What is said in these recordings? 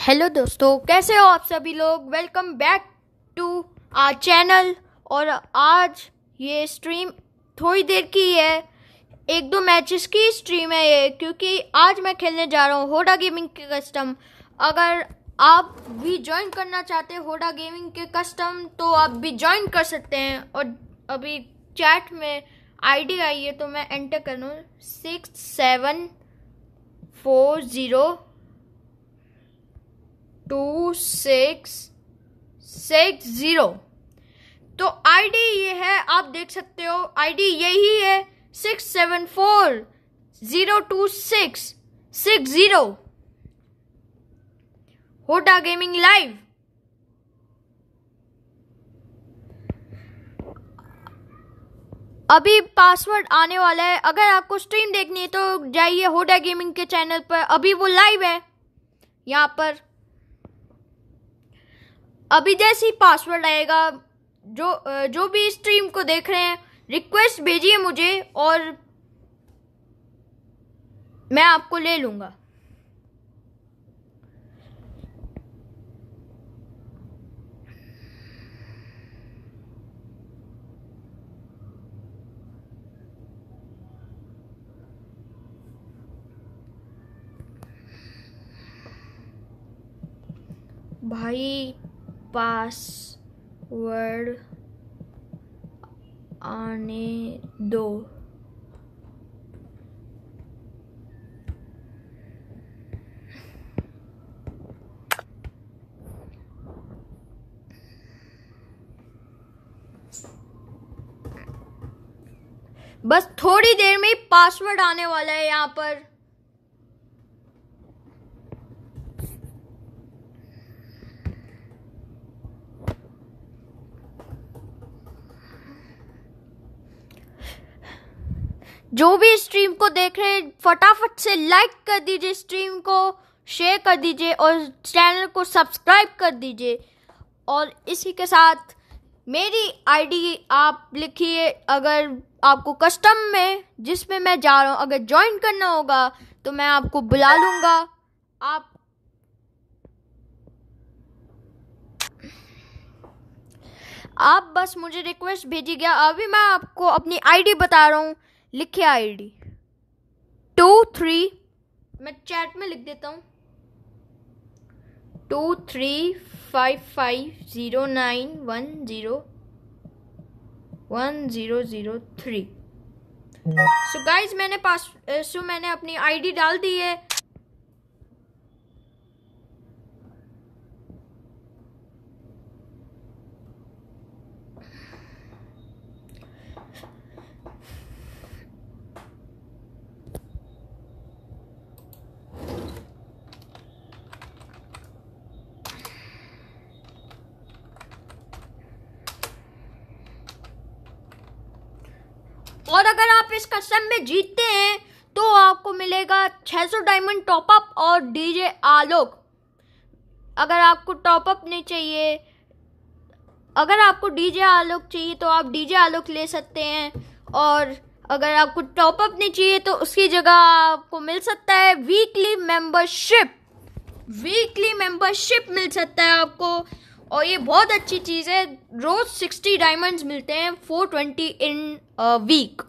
Hello दोस्तों, कैसे हो आप सभी लोग? Welcome back to our channel और आज ये स्ट्रीम थोड़ी देर की है। एक दो मैचेस की स्ट्रीम है ये, क्योंकि आज मैं खेलने जा रहा हूँ होडा गेमिंग के कस्टम अगर आप भी ज्वाइन करना चाहते हैं होडा गेमिंग के कस्टम तो आप भी ज्वाइन कर सकते हैं। और अभी चैट में आईडी आई है तो मैं एंटर कर लूँ six seven four zero two six six zero तो आईडी ये है, आप देख सकते हो आईडी यही है six seven four zero two six six zero होटा गेमिंग लाइव अभी पासवर्ड आने वाला है, अगर आपको स्ट्रीम देखनी है तो जाइए होडा गेमिंग के चैनल पर, अभी वो लाइव है, यहाँ पर। अभी जैसे ही पासवर्ड आएगा, जो जो भी स्ट्रीम को देख रहे हैं रिक्वेस्ट भेजिए मुझे और मैं आपको ले लूँगा। भाई पासवर्ड आने दो। बस थोड़ी देर में पासवर्ड आने वाला है यहाँ पर। जो भी स्ट्रीम को देख रहे हैं, फटाफट से लाइक कर दीजिए स्ट्रीम को शेयर कर दीजिए और चैनल को सब्सक्राइब कर दीजिए। और इसी के साथ मेरी आईडी आप लिखिए अगर आपको कस्टम में, जिसमें मैं जा रहा हूँ, अगर ज्वाइन करना होगा तो मैं आपको बुला लूँगा। आप आप बस मुझे रिक्वेस्ट भेजिएगा अभी मैं आपको अपनी आईडी बता रहा हूँ। लिखिए आईडी। Two three. मैं चैट में लिख देता हूँ। Two three five five zero nine one zero one zero zero three. So guys मैंने पास सो मैंने अपनी आईडी डाल दी है और अगर आप इस कस्टम में जीतते हैं तो आपको मिलेगा 600 डायमंड टॉपअप और डीजे आलोक। अगर आपको टॉपअप नहीं चाहिए, अगर आपको डीजे आलोक चाहिए तो आप डीजे आलोक ले सकते हैं। और अगर आपको टॉपअप नहीं चाहिए तो उसकी जगह आपको मिल सकता है वीकली मेंबरशिप। वीकली मेंबरशिप मिल सकता है आपको। और ये बहुत अच्छी चीज़ है, रोज़ सिक्सटी डायमंड्स मिलते हैं, फोर ट्वेंटी इन वीक।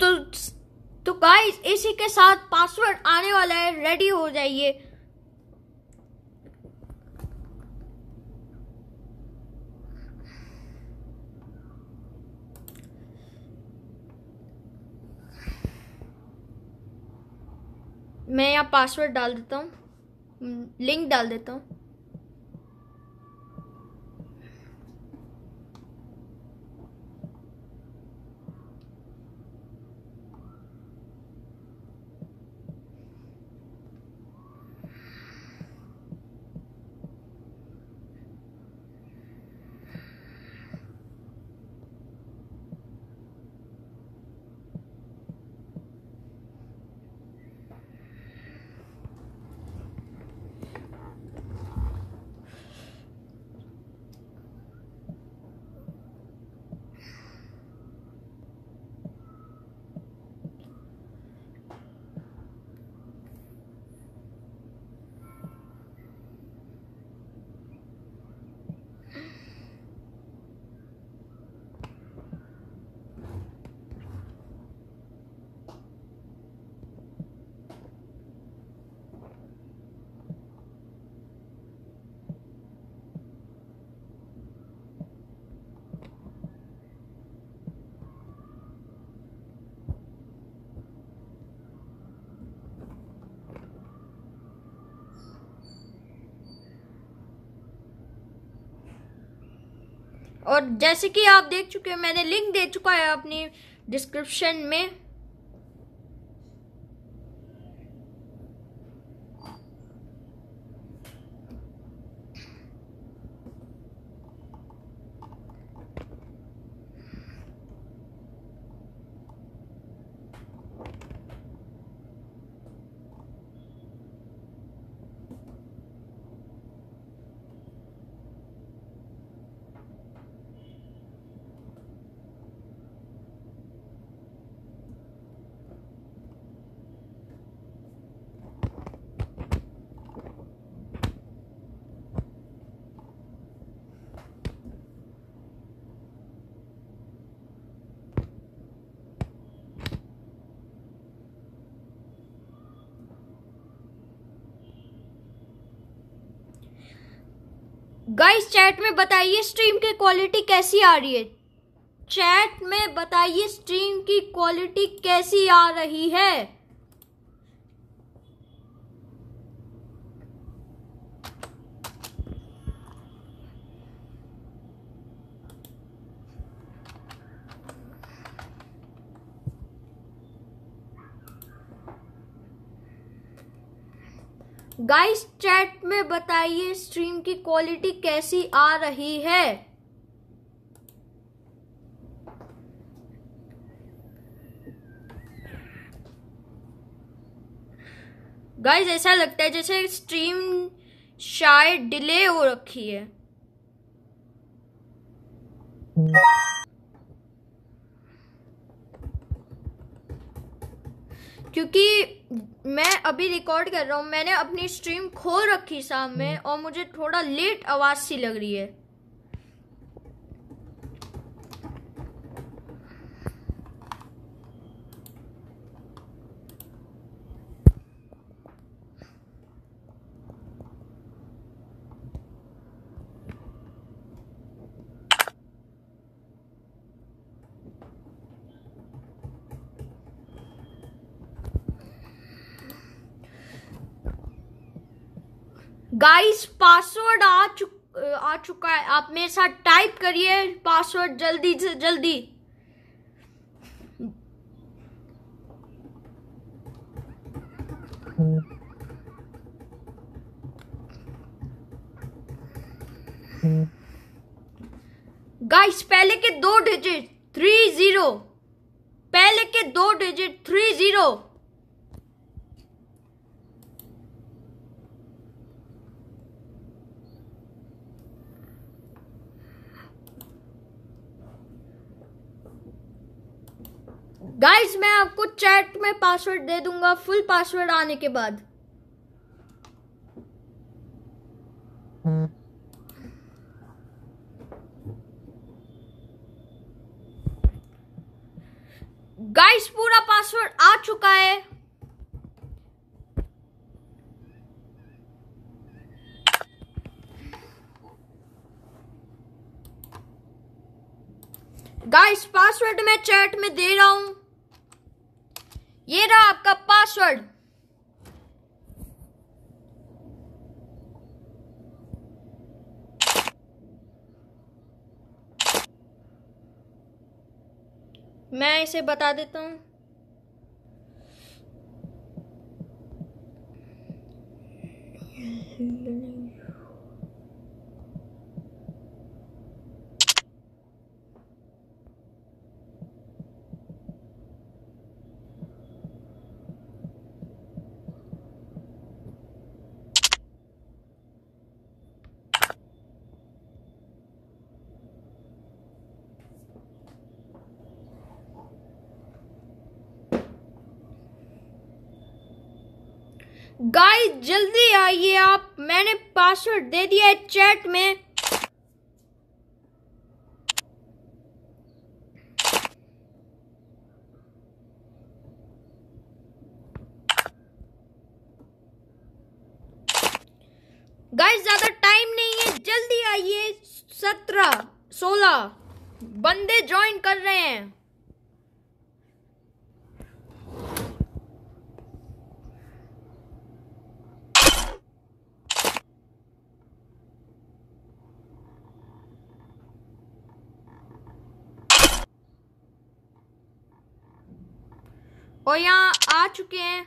तो तो गाइस इसी के साथ पासवर्ड आने वाला है। रेडी हो जाइए। मैं यहाँ पासवर्ड डाल देता हूँ। लिंक डाल देता हूँ। और जैसे कि आप देख चुके हैं, मैंने लिंक दे चुका है अपनी डिस्क्रिप्शन में। गाइस चैट में बताइए स्ट्रीम की क्वालिटी कैसी आ रही है। चैट में बताइए स्ट्रीम की क्वालिटी कैसी आ रही है। गाइस चैट में बताइए स्ट्रीम की क्वालिटी कैसी आ रही है? गाइस ऐसा लगता है जैसे स्ट्रीम शायद डिले हो रखी है। क्योंकि मैं अभी रिकॉर्ड कर रहा हूँ मैंने अपनी स्ट्रीम खोल रखी शाम में और मुझे थोड़ा लेट आवाज़ सी लग रही है। गाइस पासवर्ड आ चुक, आ चुका है। आप मेरे साथ टाइप करिए पासवर्ड जल्दी से जल्दी। गाइस पहले के दो डिजिट थ्री ज़ीरो पहले के दो डिजिट थ्री ज़ीरो गाइस मैं आपको चैट में पासवर्ड दे दूँगा फुल पासवर्ड आने के बाद। गाइस पूरा पासवर्ड आ चुका है। गाइस पासवर्ड मैं चैट में दे रहा हूँ। ये रहा आपका पासवर्ड मैं इसे बता देता हूँ। गाइस, जल्दी आइए आप। मैंने पासवर्ड दे दिया है चैट में। गाइस, ज़्यादा टाइम नहीं है। जल्दी आइए। सत्रह, सोलह बंदे ज्वाइन कर रहे हैं। और यहाँ आ चुके हैं।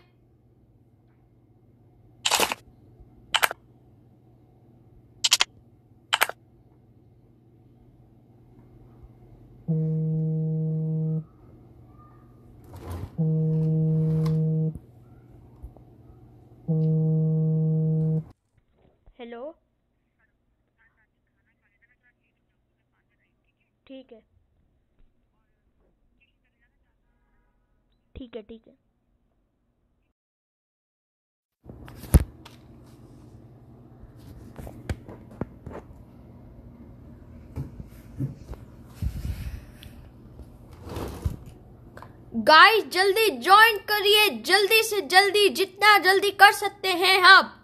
हेलो ठीक है। ठीक है ठीक है। गाइस जल्दी ज्वाइन करिए, जल्दी से जल्दी, जितना जल्दी कर सकते हैं आप।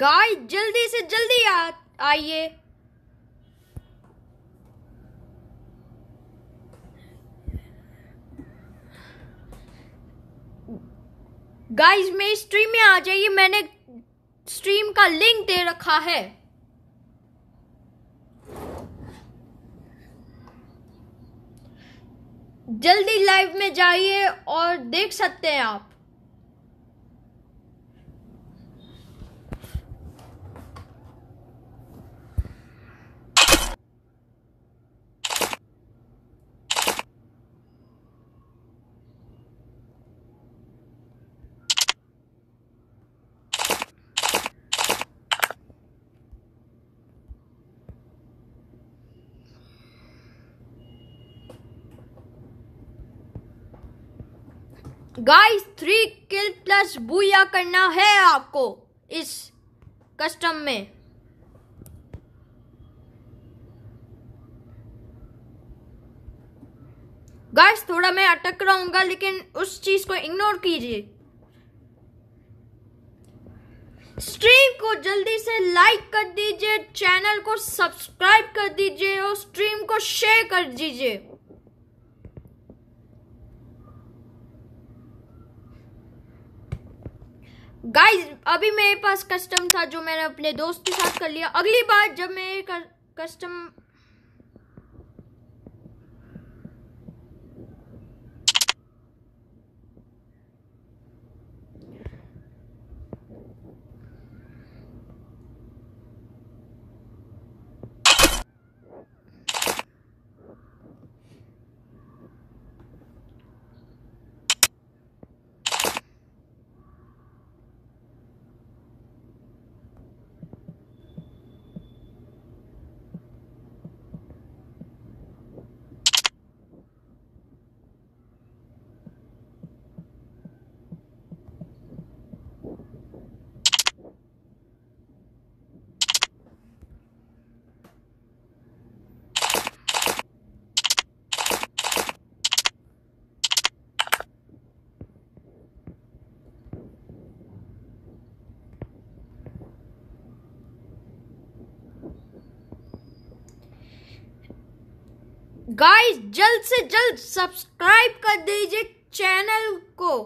गाय जल्दी से जल्दी आइए। गाइस मेरी स्ट्रीम में आ जाइए, मैंने स्ट्रीम का लिंक दे रखा है। जल्दी लाइव में जाइए और देख सकते हैं आप। Guys three kill plus booyah करना है आपको इस कस्टम में। गाइस थोड़ा मैं अटक रहूँगा लेकिन उस चीज़ को इग्नोर कीजिए। स्ट्रीम को जल्दी से लाइक कर दीजिए चैनल को सब्सक्राइब कर दीजिए और स्ट्रीम को शेयर कर दीजिए। गाइस अभी मेरे पास कस्टम था जो मैंने अपने दोस्त के साथ कर लिया। अगली बार जब मैं कस्टम गाइस जल्द से जल्द सब्सक्राइब कर दीजिए चैनल को।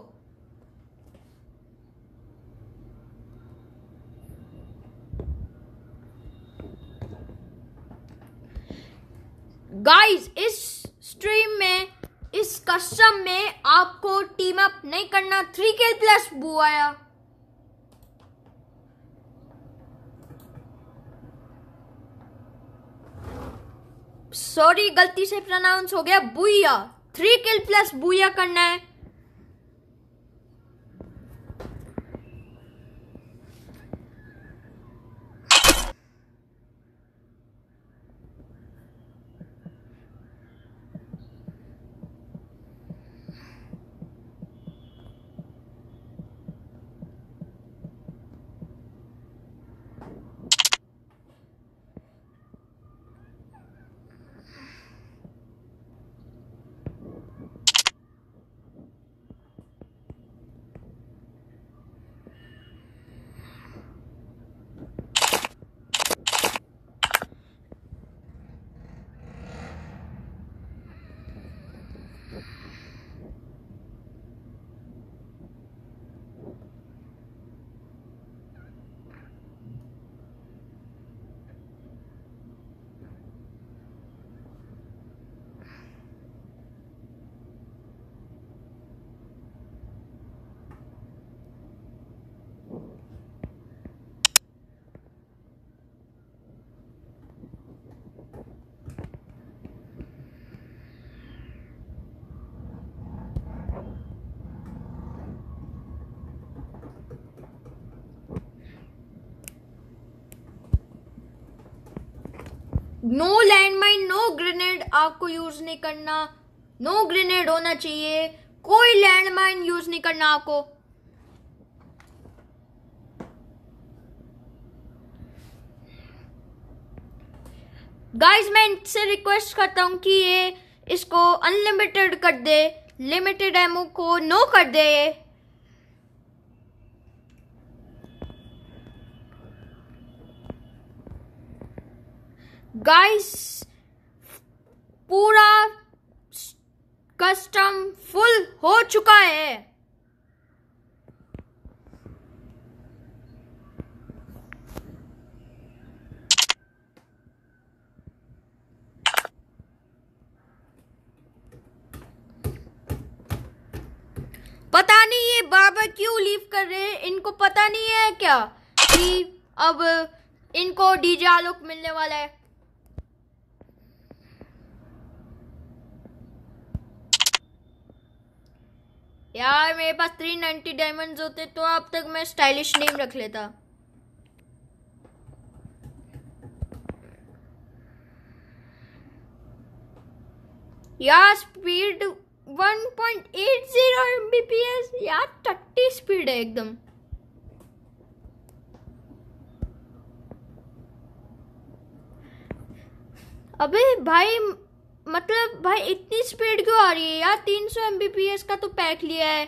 गाइस इस स्ट्रीम में, इस कस्टम में आपको टीम अप नहीं करना थ्री के प्लस बुआया सॉरी गलती से प्रोनाउंस हो गया बुया थ्री किल प्लस बुया करना है no land mine no grenade आपको यूज़ नहीं करना नो ग्रेनेड होना चाहिए, कोई लैंड माइन यूज़ नहीं करना आपको। गाइस मैं इनसे रिक्वेस्ट करता हूँ कि ये इसको अनलिमिटेड कर दे लिमिटेड एमओ को नो कर दे गाइस पूरा कस्टम फुल हो चुका है। पता नहीं ये बार क्यों लीव कर रहे हैं, इनको पता नहीं है क्या? कि अब इनको डीजे आलोक मिलने वाला है। यार, मेरे पास थ्री नाइन्टी डायमंड्स होते तो अब तक मैं स्टाइलिश नेम रख लेता। यार स्पीड 1.80 mbps, यार टट्टी स्पीड है एकदम। अबे भाई मतलब भाई, इतनी स्पीड क्यों आ रही है यार? 300 सौ का तो पैक लिया है।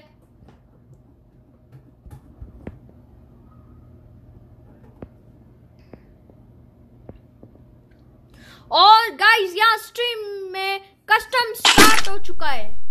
और गाइस यहाँ स्ट्रीम में कस्टम स्टार्ट हो चुका है।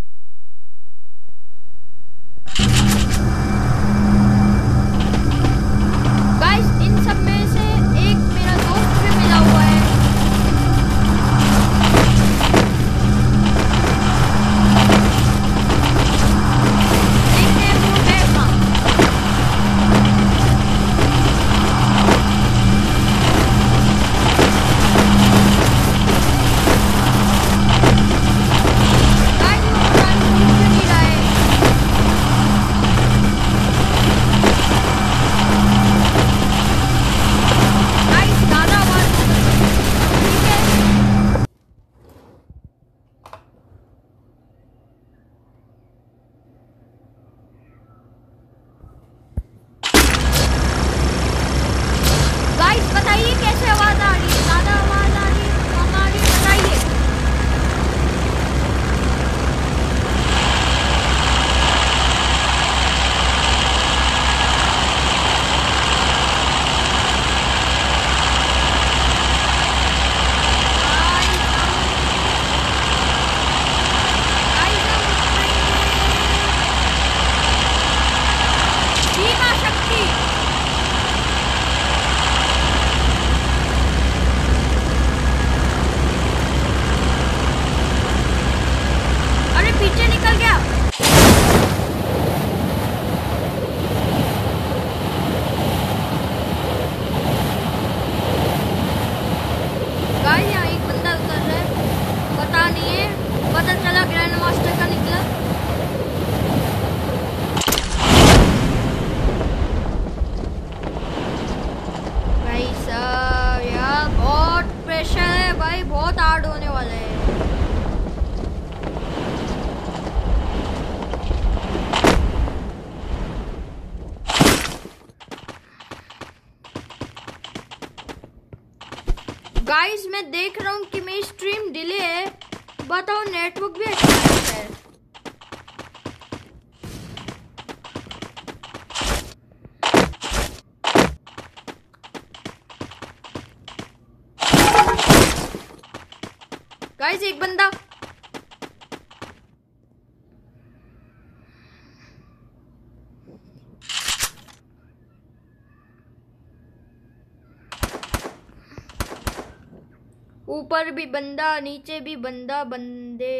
भी बंदा नीचे भी बंदा बंदे।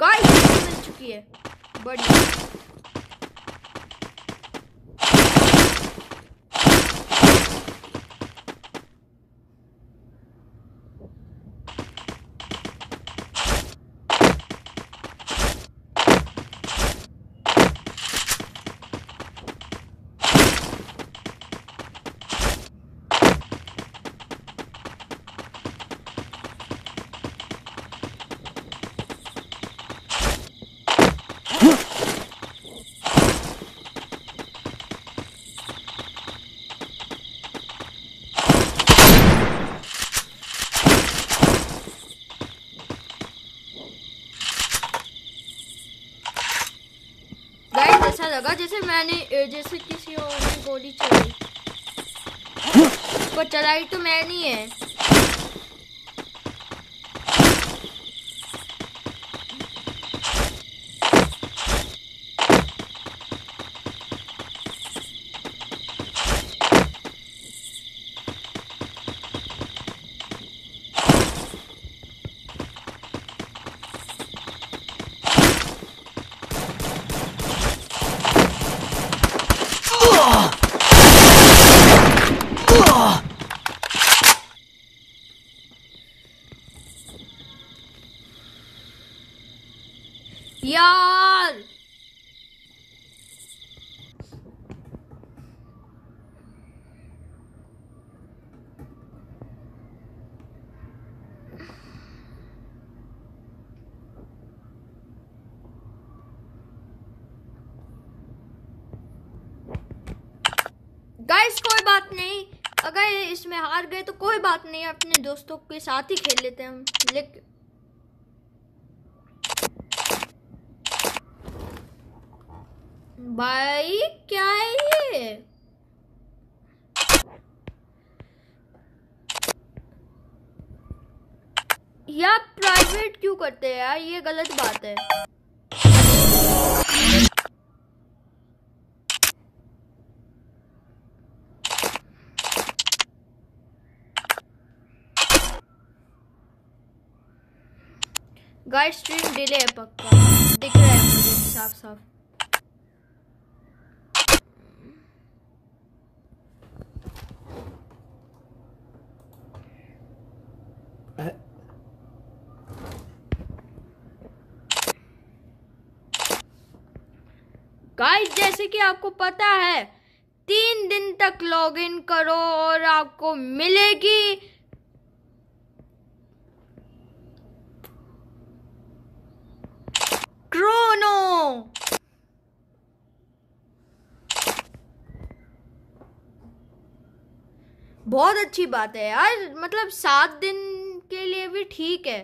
गाइस मिल चुकी है। बढ़िया। मैंने जैसे किसी और ने गोली चलाई। पर चलाई तो मैं नहीं है यार गाइस कोई बात नहीं इसमें हार गए तो कोई बात नहीं, अपने दोस्तों के साथ ही खेल लेते हैं हम। लेकिन भाई, क्या है ये? यार प्राइवेट क्यों करते हैं यार? ये गलत बात है। गाइस स्ट्रीम डिले है पक्का। दिख रहा है मुझे साफ़ साफ़ गाइस जैसे कि आपको पता है, तीन दिन तक लॉगिन करो और आपको मिलेगी क्रोनो बहुत अच्छी बात है यार। मतलब सात दिन के लिए भी ठीक है।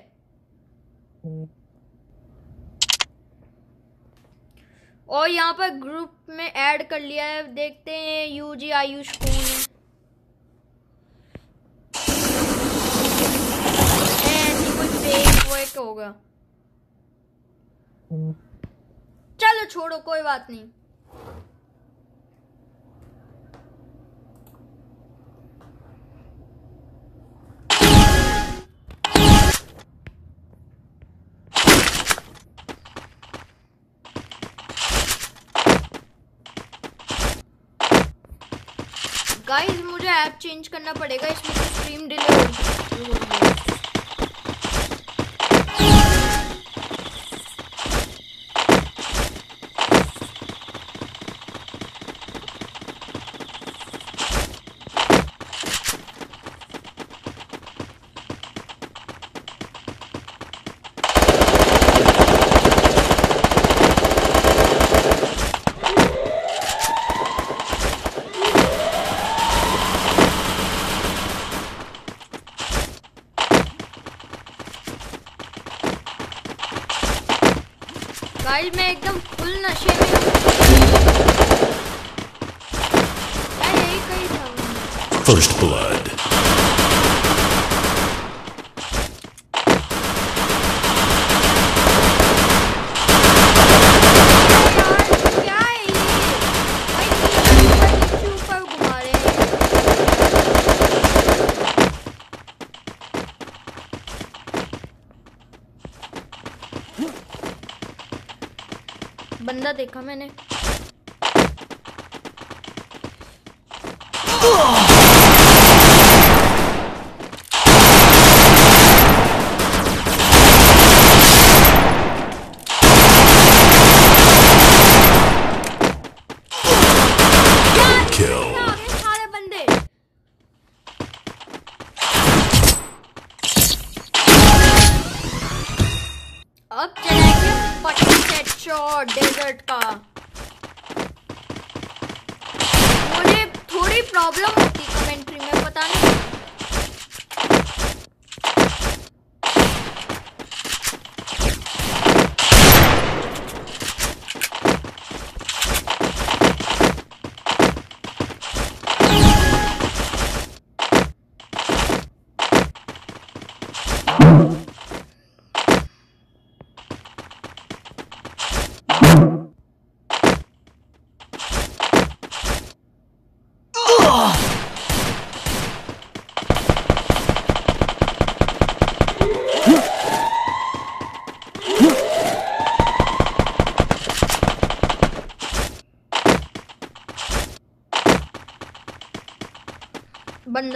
और यहाँ पर ग्रुप में ऐड कर लिया है। देखते हैं यूजी आयुष कौन है। होगा। चलो छोड़ो, कोई बात नहीं। गाइस मुझे ऐप चेंज करना पड़ेगा इसमें तो स्ट्रीम डिले हो गाइस मैं एकदम फुल नशे में यही कहीं था First blood. बंदा देखा मैंने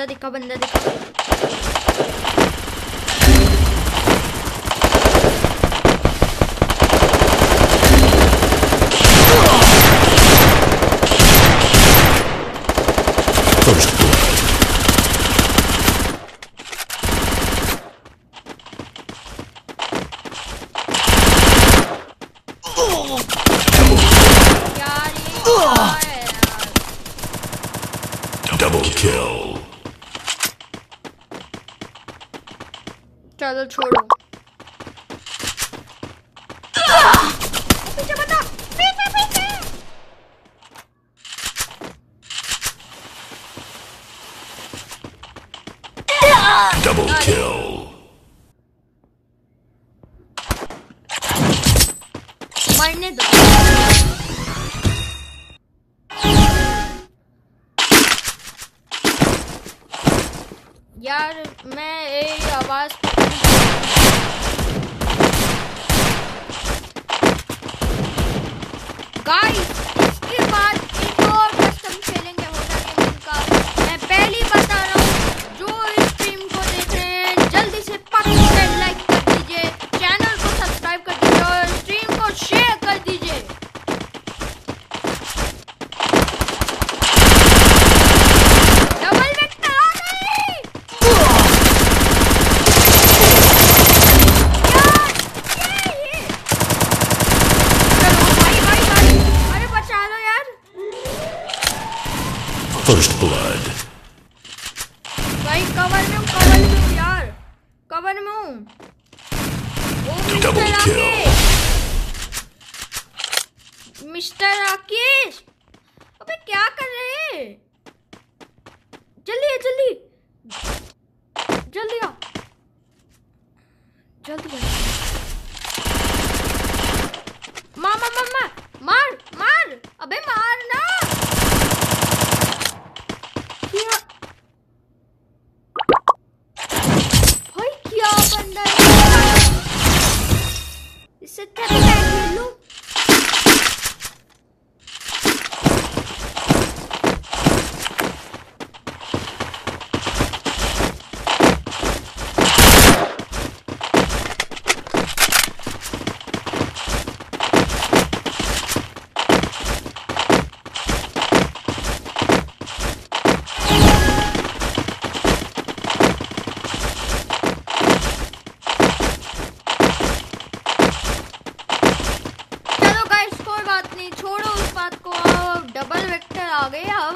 दिखा बंदा दिखा Double kill. गए अब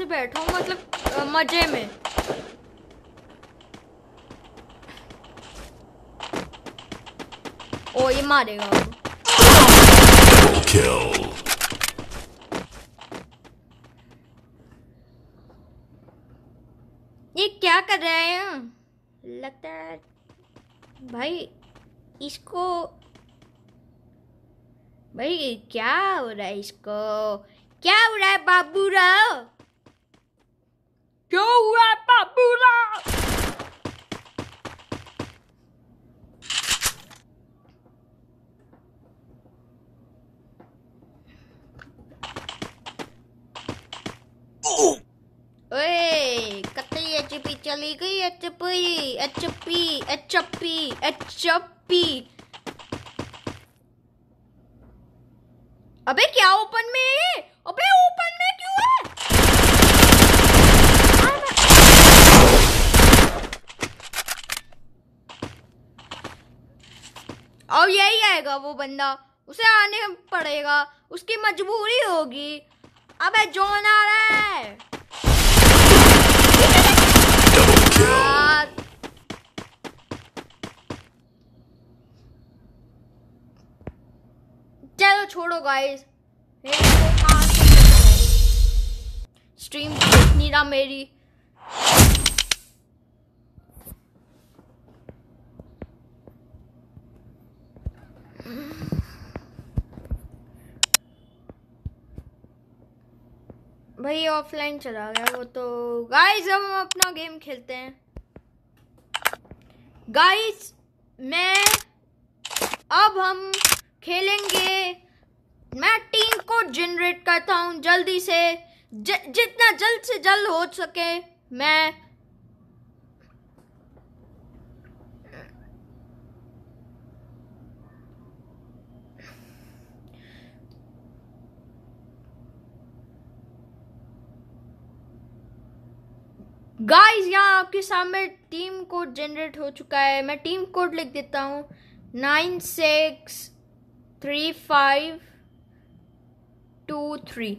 से बैठा हूँ मतलब मज़े में। ओ ये मारेगा। Kill. ये क्या कर रहे हैं? लगता है भाई इसको भाई क्या हो रहा है इसको? क्या हो रहा है बाबू राव क्या हुआ बाबू राव ओए कतई एचपी चली गई एचपी एचपी एचपी एचपी अबे क्या ओपन में है अबे ओपन में क्यों है और यही आएगा वो बंदा। उसे आने पड़ेगा। उसकी मजबूरी होगी। अबे, जोन आ रहा है। चलो छोड़ो गाइस स्ट्रीम देख नहीं रहा मेरी? भाई ऑफलाइन चला गया वो तो। गाइस अब हम अपना गेम खेलते हैं। गाइस मैं अब हम खेलेंगे मैं टीम को जनरेट करता हूँ जल्दी से। ज, जितना जल्द से जल्द हो सके मैं गाइस यहाँ आपके सामने टीम कोड जनरेट हो चुका है। मैं टीम कोड लिख देता हूँ। Nine six three five two three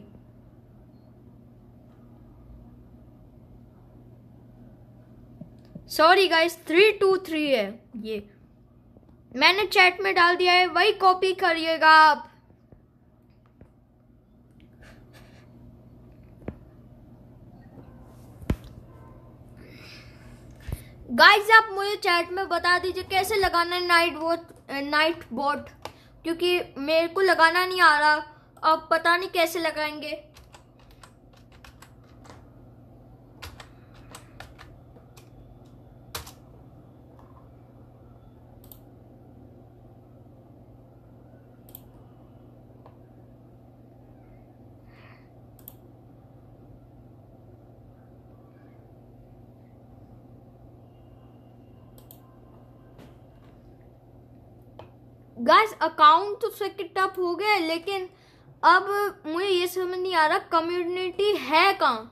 sorry guys three two three है ये। मैंने चैट में डाल दिया है, वही कॉपी करिएगा आप। गाइस आप मुझे चैट में बता दीजिए कैसे लगाना है नाइट बोट नाइट बोट क्योंकि मेरे को लगाना नहीं आ रहा। अब पता नहीं कैसे लगाएँगे। गाइस अकाउंट तो सेटअप अप हो गया लेकिन अब मुझे ये समझ नहीं आ रहा कम्युनिटी है कहाँ?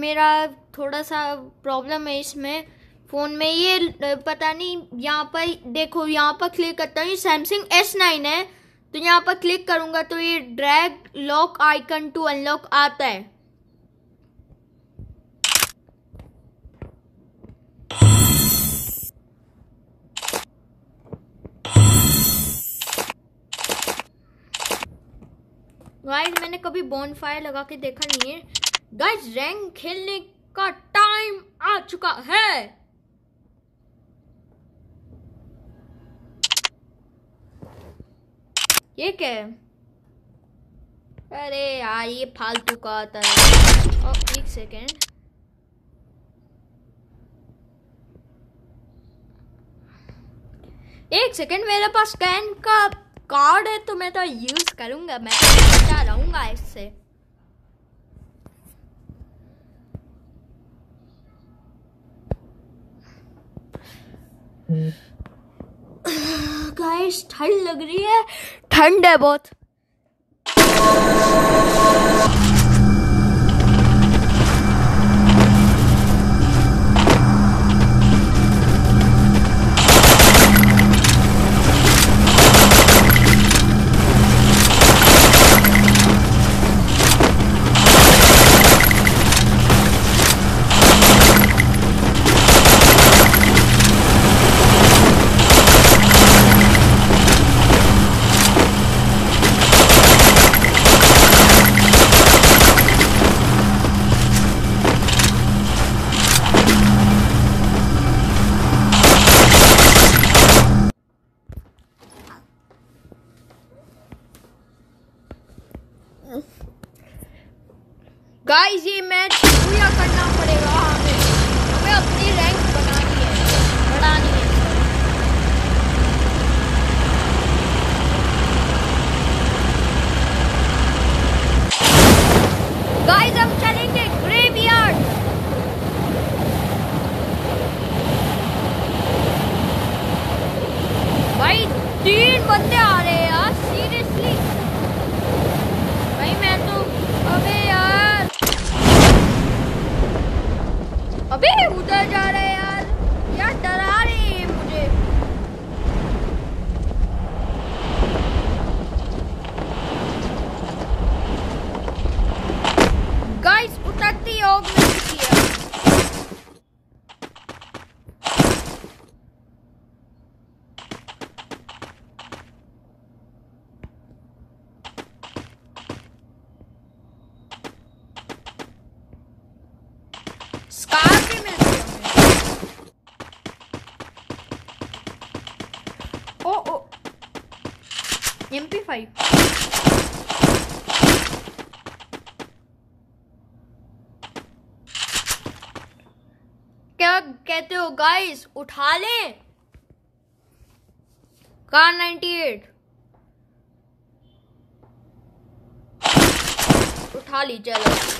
मेरा थोड़ा सा प्रॉब्लम है इसमें। फ़ोन में ये, पता नहीं, यहाँ पर, देखो, यहाँ पर क्लिक करता हूँ, ये सैमसंग एस नाइन है। तो यहाँ पर क्लिक करूँगा तो ये drag lock icon to unlock आता है। गाइस मैंने कभी बॉन फायर लगा के देखा नहीं है। गाइस रैंक खेलने का टाइम आ चुका है। ये क्या है? अरे यार ये फालतू का आता है। ओ, एक सेकेंड एक सेकेंड मेरे पास स्कैन का कार्ड है तो मैं तो यूज़ करूँगा। मैं तो रहूँगा इससे। गाइस ठंड लग रही है। ठंड है बहुत। गाइस ये मैच पूरा करना पड़ेगा हमें हमें अपनी रैंक बनानी है बढ़ानी है गाइस हम चलेंगे ग्रेवयार्ड भाई तीन बंदे आ रहे हैं यार सीरियसली भाई मैं तो अबे यार अबे उधर जा रहे हैं यार यार डरा रहे हैं ये मुझे गाइस उतरती योग में चुकी है स्कार भी मिलती है हमें ओ ओ एमपी फाइव क्या कहते हो गाइस उठा ले। कार 98 उठा ली चलो।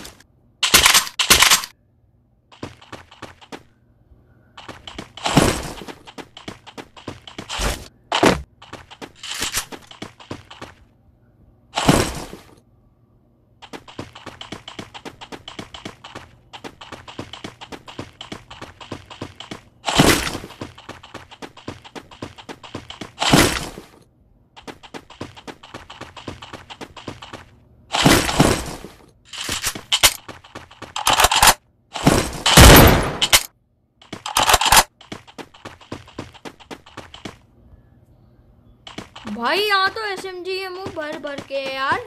भाई, यहाँ तो एस एम जी एम भर भर के यार।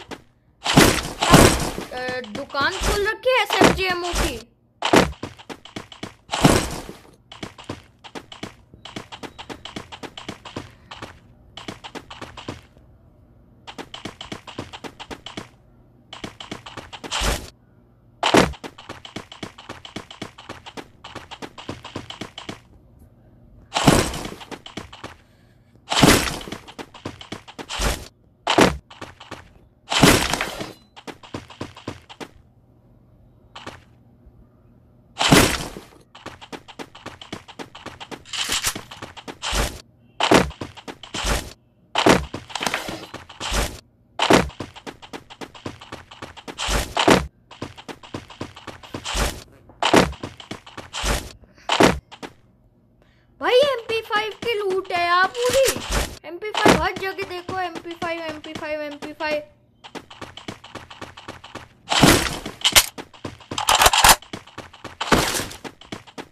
दुकान खोल रखी है एस एम जी एम की? फाइव देखो M P five M P five M P five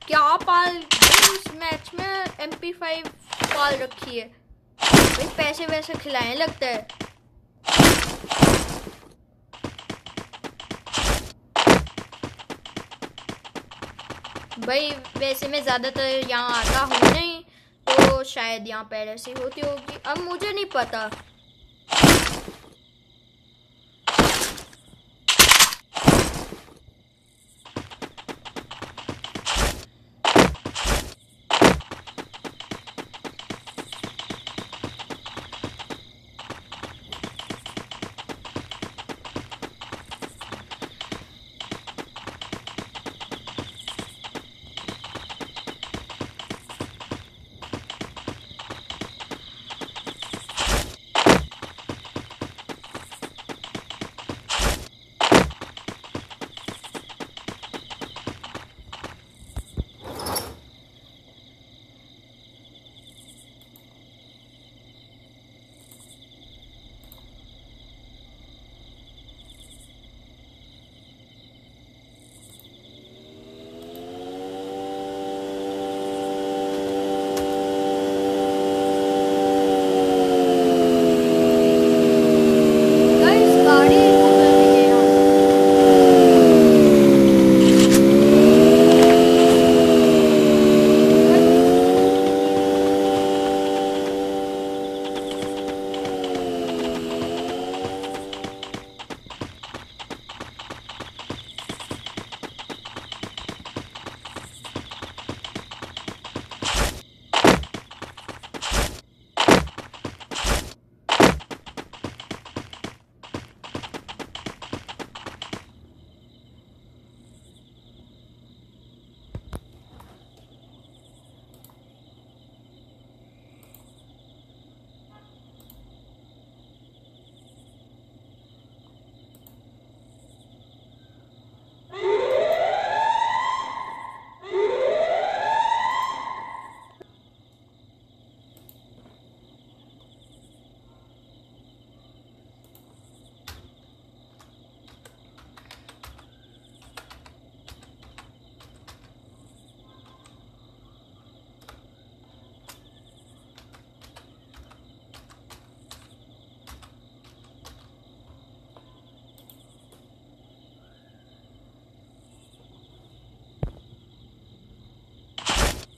क्या पाल इस मैच में एम पी फाइव पाल रखी है? भाई, पैसे वैसे खिलाए लगता है। भाई, वैसे मैं ज़्यादातर यहाँ आता हूँ नहीं। शायद यहाँ पहले से होती होगी। अब मुझे नहीं पता।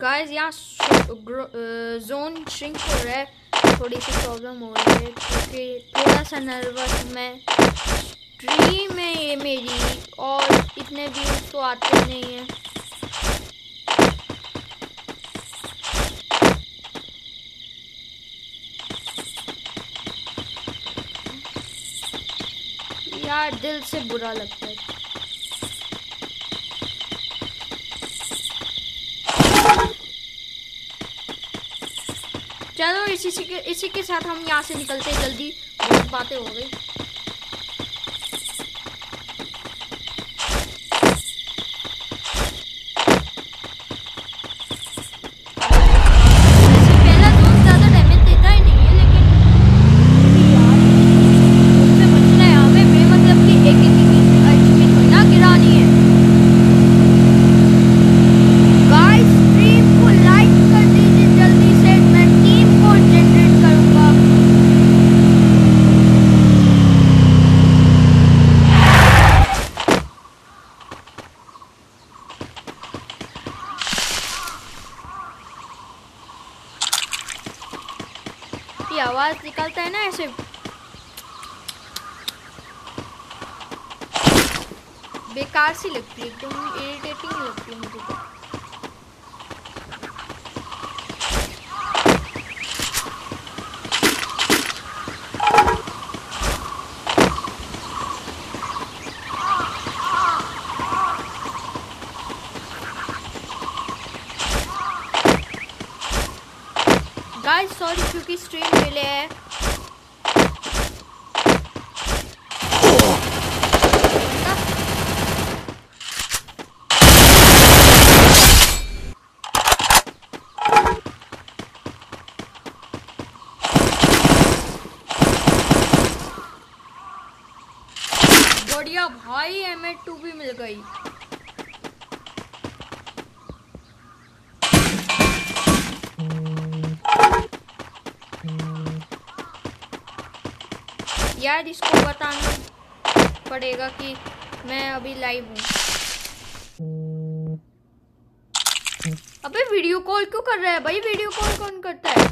गाइस यहाँ जोन श्रिंक हो रहा है। थोड़ी सी प्रॉब्लम हो रही है, क्योंकि थोड़ा सा नर्वस मैं स्ट्रीम है ये मेरी, और इतने व्यूज़ तो आते नहीं हैं। यार, दिल से बुरा लगता है। चलो इसी के इसी के साथ हम यहाँ से निकलते हैं। जल्दी, बहुत बातें हो गई वैसे पहला जोन ज़्यादा डैमेज देता ही नहीं है लेकिन उससे बचना है हमें मेरे मतलब कि एक एक एचपी थोड़ी ना गिरानी है गाइस स्ट्रीम को लाइक कर दीजिए जल्दी से मैं टीम को जनरेट करूँगा ये आवाज़ निकलता है ना ऐसे। बेकार सी लगती है, एकदम इरिटेटिंग लगती है मुझे तो गाइस सॉरी क्योंकि स्ट्रीम डिले है बढ़िया भाई एम टू भी मिल गई यार इसको बताना पड़ेगा कि मैं अभी लाइव हूँ। अबे वीडियो कॉल क्यों कर रहा है भाई? वीडियो कॉल कौन करता है?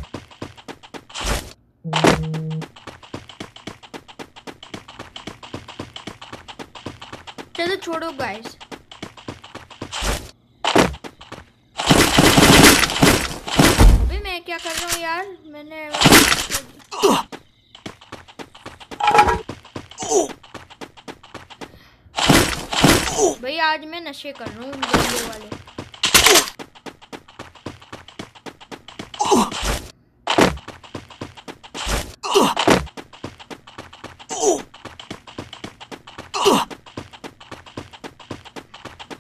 चलो छोड़ो गाइस अबे, मैं क्या कर रहा हूँ यार मैंने भाई आज मैं नशे कर रहा हूँ वाले।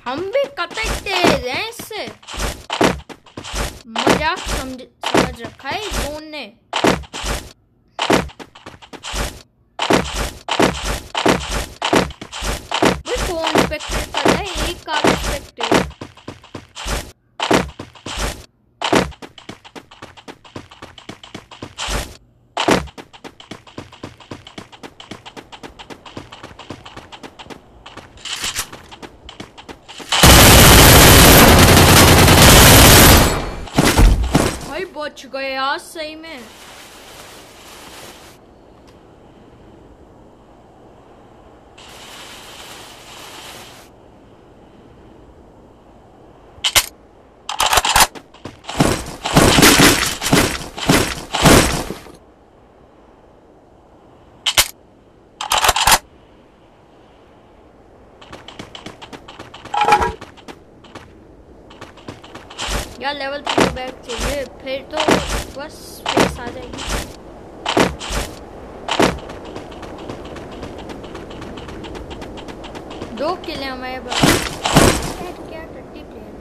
हम भी कतई तेज हैं इससे। मज़ाक समझ समझ रखा है जोन ने। सही में यार लेवल थ्री बैग चाहिए फिर तो बस फेस आ जाएगी दो किले हमारे पास यार, क्या टट्टी प्लेयर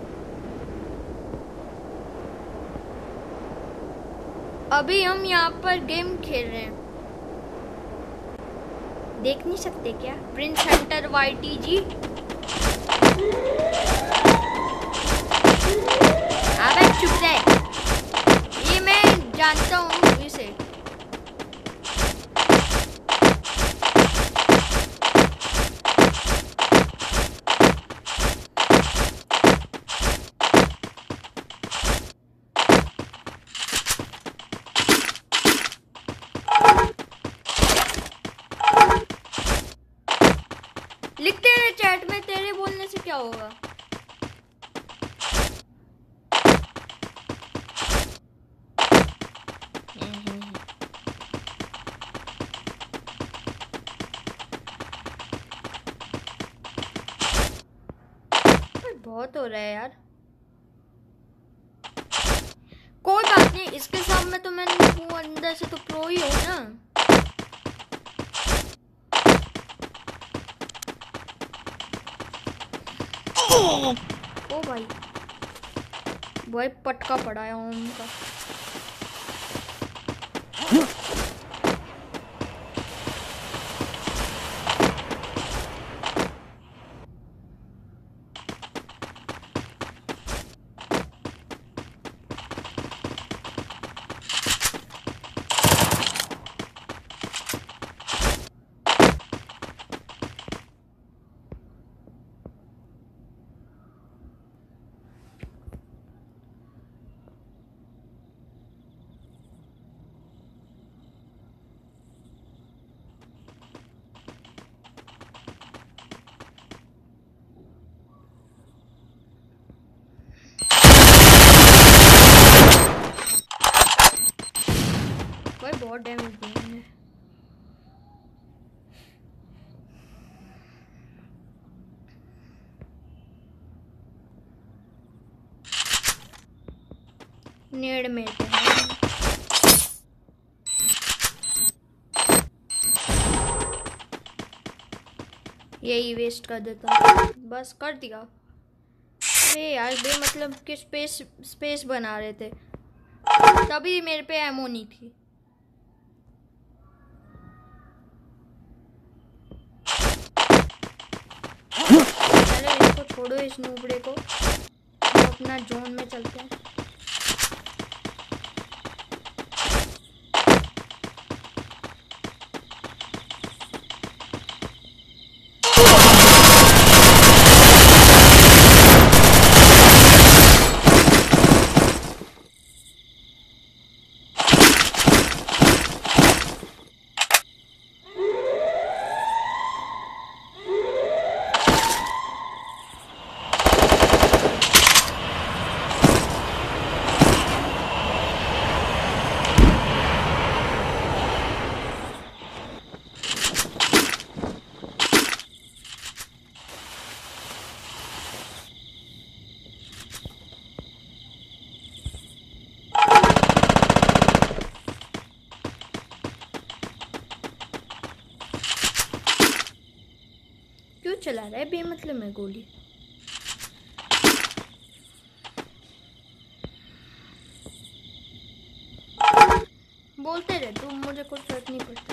अभी हम यहाँ पर गेम खेल रहे हैं। देख नहीं सकते क्या? Prince Hunter Y T ji बहुत हो रहा है यार। कोई बात नहीं इसके सामने तो मैं हूँ अंदर से तो प्रो ही हूँ ना। ओ भाई भाई पटका पड़ा है ओम का भाई बहुत डैमेज दिया मैंने नेड़ मेरे पे यही वेस्ट कर देता बस कर दिया। अरे यार, बे मतलब कि स्पेस स्पेस बना रहे थे। तभी मेरे पे एमो नहीं थी। चलो इसको छोड़ो इस नूबड़े को। हम अपना जोन में चलते हैं। चला मतलब है गोली। बोलते रहे तुम मुझे कुछ फ़र्क नहीं पड़ता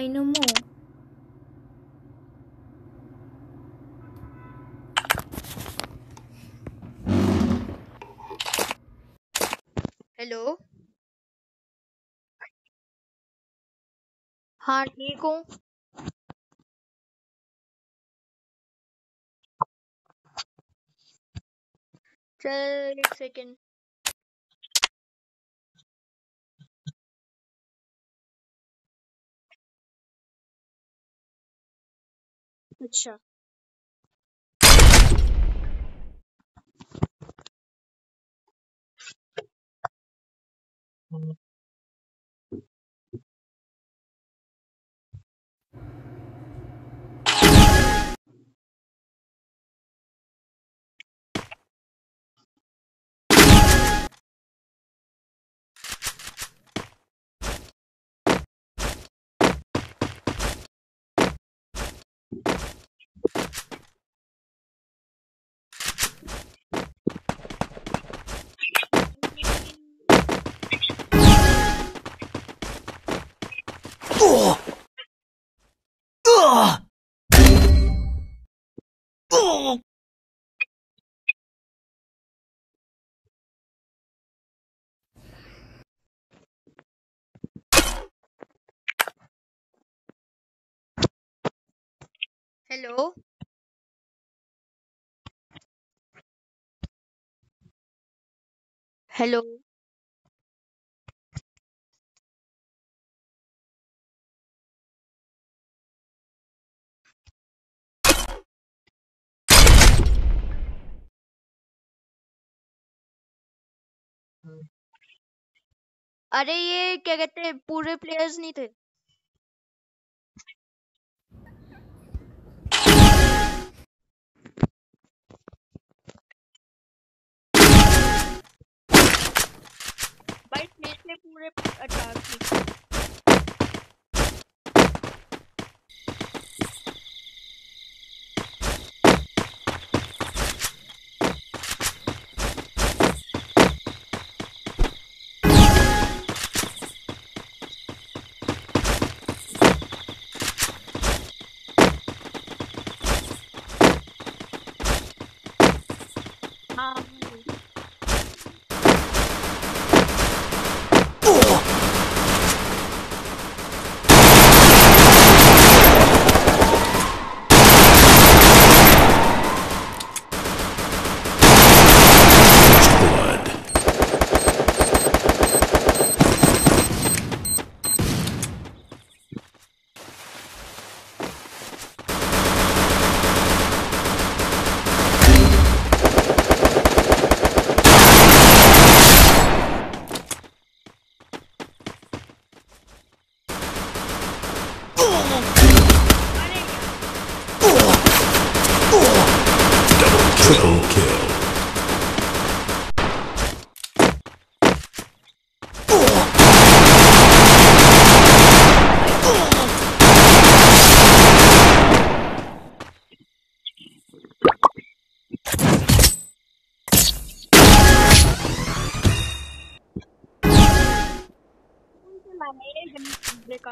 डायनमो हेलो हाँ ठीक हूँ चल एक सेकेंड अच्छा। हेलो हेलो अरे ये क्या कहते पूरे प्लेयर्स नहीं थे? में पूरे अटैक थी हाँ First blood. अरे यार Double triple kill.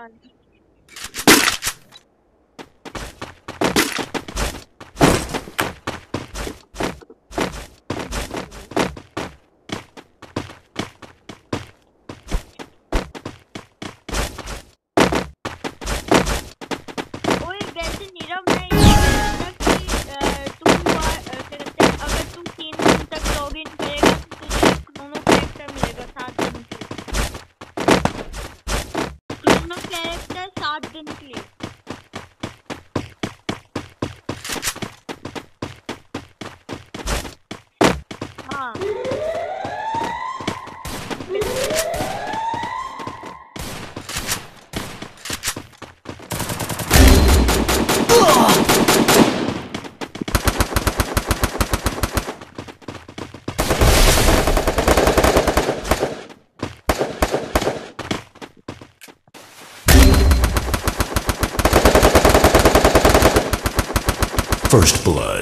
बेकार First blood.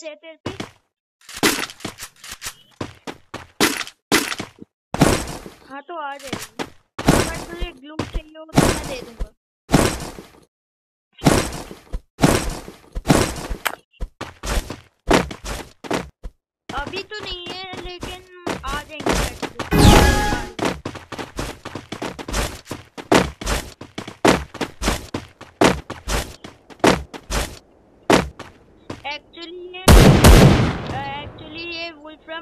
से है तेरे हाँ तो आ जाएगी। अगर तुझे ग्लू चाहिए हो तो मैं दे दूँगा।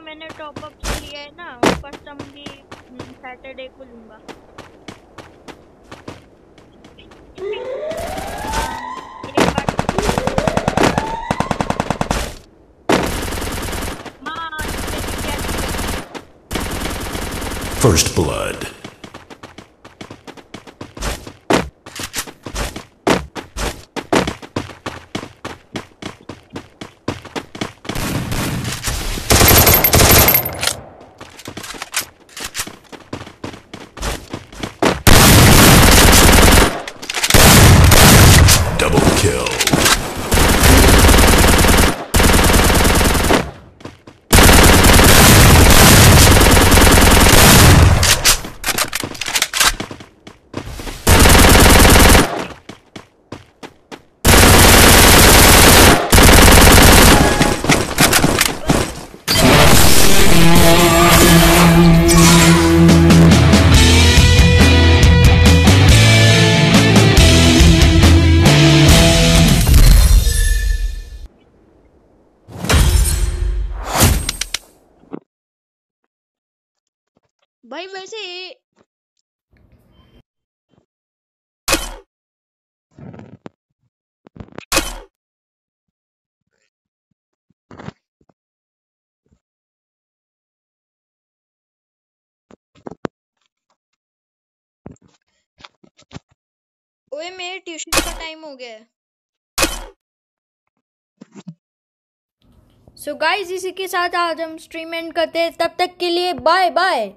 मैंने टॉप अप से लिया है ना कस्टम भी हम्म, सैटरडे को लूँगा First Blood. ट्यूशन का टाइम हो गया है। सो so गाइस इसी के साथ आज हम स्ट्रीम एंड करते हैं। तब तक के लिए बाय बाय